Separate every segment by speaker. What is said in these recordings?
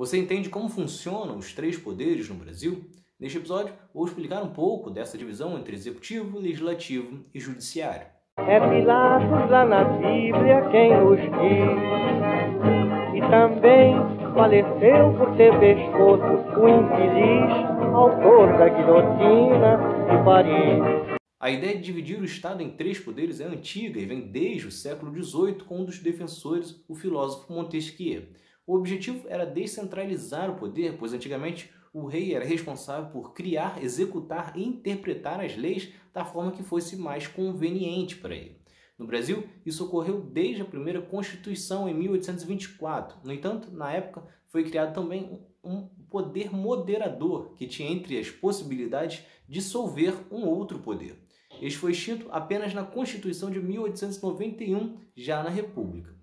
Speaker 1: Você entende como funcionam os três poderes no Brasil? Neste episódio, vou explicar um pouco dessa divisão entre executivo, legislativo e judiciário.
Speaker 2: É Pilatos lá na Bíblia quem nos diz, e também faleceu por ter pescoço o infeliz autor da guilhotina de Paris.
Speaker 1: A ideia de dividir o Estado em três poderes é antiga e vem desde o século XVIII com um dos defensores, o filósofo Montesquieu. O objetivo era descentralizar o poder, pois antigamente o rei era responsável por criar, executar e interpretar as leis da forma que fosse mais conveniente para ele. No Brasil, isso ocorreu desde a primeira Constituição em 1824. No entanto, na época, foi criado também um poder moderador que tinha entre as possibilidades dissolver um outro poder. Este foi extinto apenas na Constituição de 1891, já na República.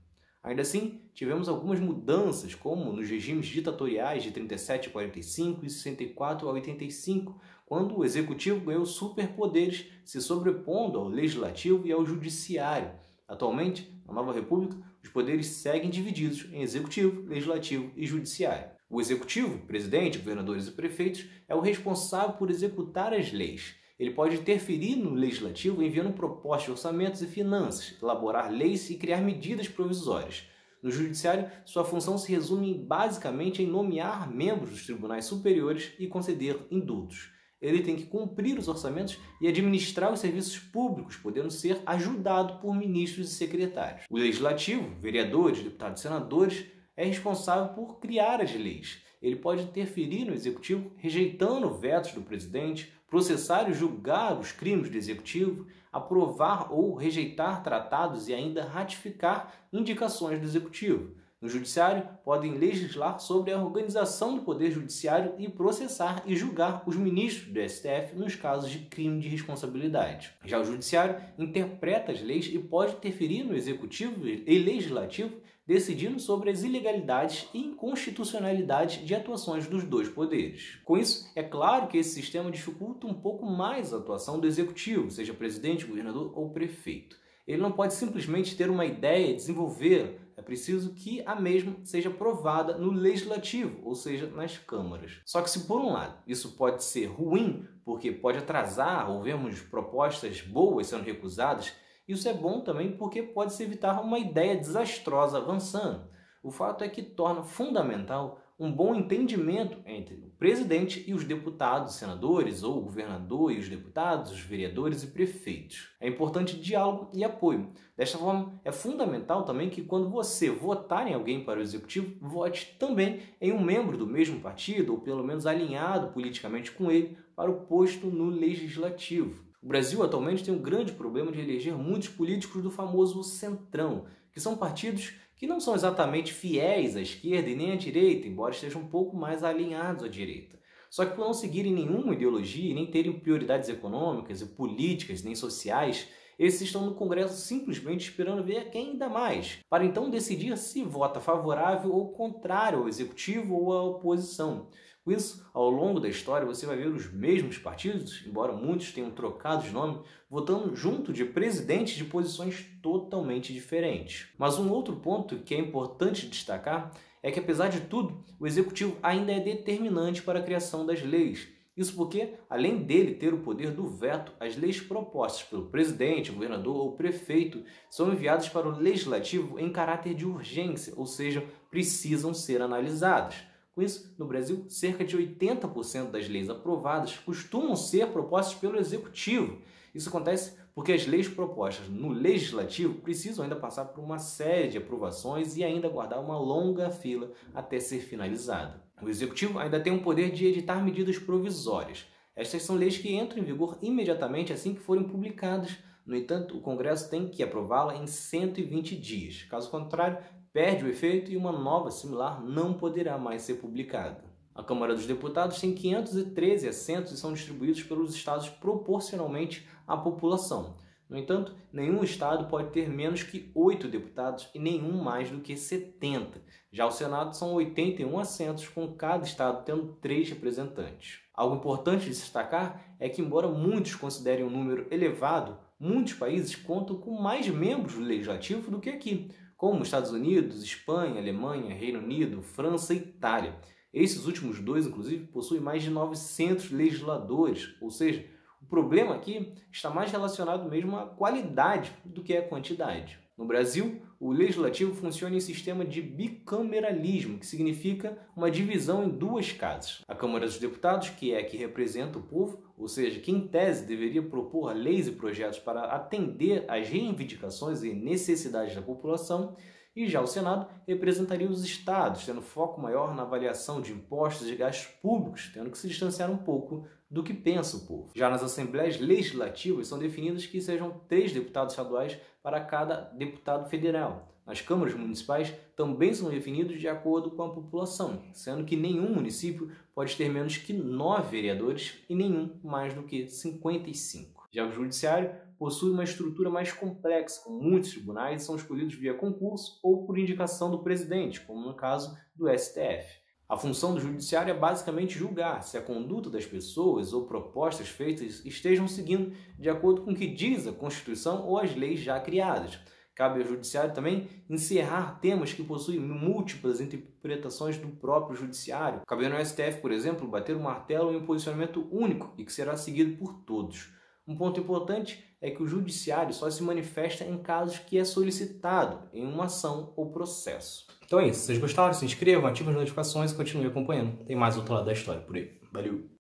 Speaker 1: Ainda assim, tivemos algumas mudanças, como nos regimes ditatoriais de 37 a 45 e 64 a 85, quando o executivo ganhou superpoderes, se sobrepondo ao legislativo e ao judiciário. Atualmente, na nova república, os poderes seguem divididos em executivo, legislativo e judiciário. O executivo, presidente, governadores e prefeitos, é o responsável por executar as leis. Ele pode interferir no legislativo enviando propostas de orçamentos e finanças, elaborar leis e criar medidas provisórias. No judiciário, sua função se resume basicamente em nomear membros dos tribunais superiores e conceder indultos. Ele tem que cumprir os orçamentos e administrar os serviços públicos, podendo ser ajudado por ministros e secretários. O legislativo, vereadores, deputados e senadores, é responsável por criar as leis. Ele pode interferir no executivo, rejeitando vetos do presidente, processar e julgar os crimes do executivo, aprovar ou rejeitar tratados e ainda ratificar indicações do executivo. No judiciário, podem legislar sobre a organização do poder judiciário e processar e julgar os ministros do STF nos casos de crime de responsabilidade. Já o judiciário interpreta as leis e pode interferir no executivo e legislativo decidindo sobre as ilegalidades e inconstitucionalidade de atuações dos dois poderes. Com isso, é claro que esse sistema dificulta um pouco mais a atuação do executivo, seja presidente, governador ou prefeito. Ele não pode simplesmente ter uma ideia e desenvolver, é preciso que a mesma seja provada no legislativo, ou seja, nas câmaras. Só que se por um lado isso pode ser ruim, porque pode atrasar ou vermos propostas boas sendo recusadas, isso é bom também porque pode se evitar uma ideia desastrosa avançando. O fato é que torna fundamental um bom entendimento entre o presidente e os deputados, senadores, ou o governador e os deputados, os vereadores e prefeitos. É importante diálogo e apoio. Desta forma, é fundamental também que quando você votar em alguém para o executivo, vote também em um membro do mesmo partido, ou pelo menos alinhado politicamente com ele, para o posto no legislativo. O Brasil atualmente tem um grande problema de eleger muitos políticos do famoso centrão, que são partidos que não são exatamente fiéis à esquerda e nem à direita, embora estejam um pouco mais alinhados à direita. Só que por não seguirem nenhuma ideologia e nem terem prioridades econômicas e políticas nem sociais, esses estão no Congresso simplesmente esperando ver quem ainda mais, para então decidir se vota favorável ou contrário ao executivo ou à oposição. Com isso, ao longo da história, você vai ver os mesmos partidos, embora muitos tenham trocado de nome, votando junto de presidentes de posições totalmente diferentes. Mas um outro ponto que é importante destacar é que, apesar de tudo, o executivo ainda é determinante para a criação das leis. Isso porque, além dele ter o poder do veto, as leis propostas pelo presidente, governador ou prefeito são enviadas para o legislativo em caráter de urgência, ou seja, precisam ser analisadas. Com isso, no Brasil, cerca de 80% das leis aprovadas costumam ser propostas pelo Executivo. Isso acontece porque as leis propostas no Legislativo precisam ainda passar por uma série de aprovações e ainda guardar uma longa fila até ser finalizada. O Executivo ainda tem o poder de editar medidas provisórias. Estas são leis que entram em vigor imediatamente assim que forem publicadas. No entanto, o Congresso tem que aprová-la em 120 dias. Caso contrário, perde o efeito e uma nova similar não poderá mais ser publicada. A Câmara dos Deputados tem 513 assentos e são distribuídos pelos estados proporcionalmente à população. No entanto, nenhum estado pode ter menos que 8 deputados e nenhum mais do que 70. Já o Senado são 81 assentos, com cada estado tendo 3 representantes. Algo importante de destacar é que, embora muitos considerem um número elevado, muitos países contam com mais membros do legislativo do que aqui. Como Estados Unidos, Espanha, Alemanha, Reino Unido, França e Itália. Esses últimos dois, inclusive, possuem mais de 900 legisladores, ou seja, o problema aqui está mais relacionado mesmo à qualidade do que à quantidade. No Brasil, o legislativo funciona em sistema de bicameralismo, que significa uma divisão em duas casas. A Câmara dos Deputados, que é a que representa o povo, ou seja, que em tese deveria propor leis e projetos para atender às reivindicações e necessidades da população, e já o Senado representaria os estados, tendo foco maior na avaliação de impostos e gastos públicos, tendo que se distanciar um pouco do que pensa o povo. Já nas assembleias legislativas são definidas que sejam três deputados estaduais para cada deputado federal. Nas câmaras municipais também são definidos de acordo com a população, sendo que nenhum município pode ter menos que nove vereadores e nenhum mais do que 55. Já o judiciário possui uma estrutura mais complexa, com muitos tribunais são escolhidos via concurso ou por indicação do presidente, como no caso do STF. A função do judiciário é basicamente julgar se a conduta das pessoas ou propostas feitas estejam seguindo de acordo com o que diz a Constituição ou as leis já criadas. Cabe ao judiciário também encerrar temas que possuem múltiplas interpretações do próprio judiciário. Cabe ao STF, por exemplo, bater o martelo em um posicionamento único e que será seguido por todos. Um ponto importante é que o judiciário só se manifesta em casos que é solicitado em uma ação ou processo. Então é isso. Se vocês gostaram, se inscrevam, ativem as notificações e continuem acompanhando. Tem mais outro lado da história por aí. Valeu!